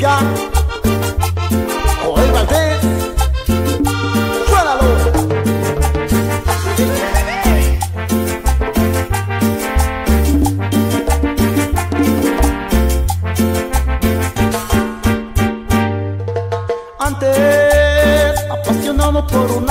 Joel Valdés. Antes apasionado por una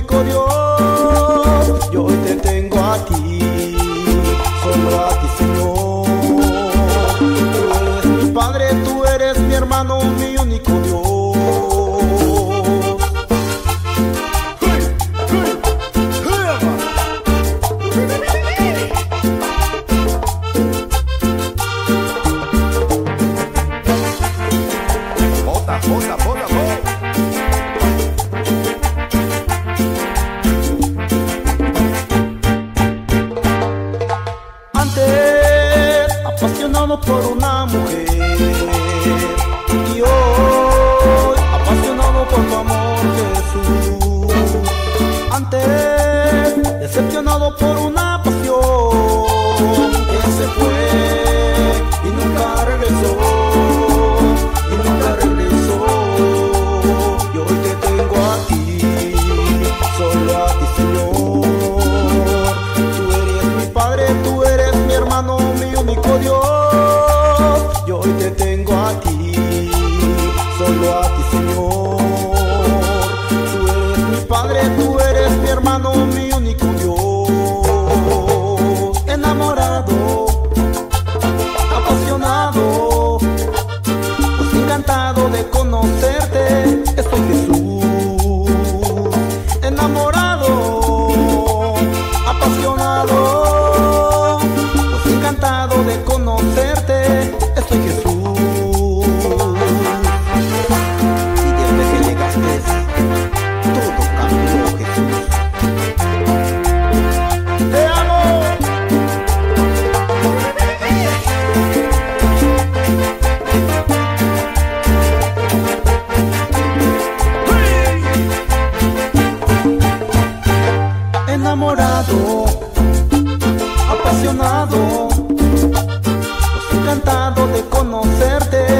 único Dios. Yo hoy te tengo a ti, solo a ti Señor. Tú eres mi Padre, tú eres mi hermano, mi único Dios. Bota, bota, bota. Antes apasionado por una mujer a ti, Señor. Tú eres mi Padre, tú eres mi hermano, mi único Dios. Enamorado, apasionado, pues encantado de conocerte. Estoy Jesús. enamorado, apasionado, encantado de conocerte.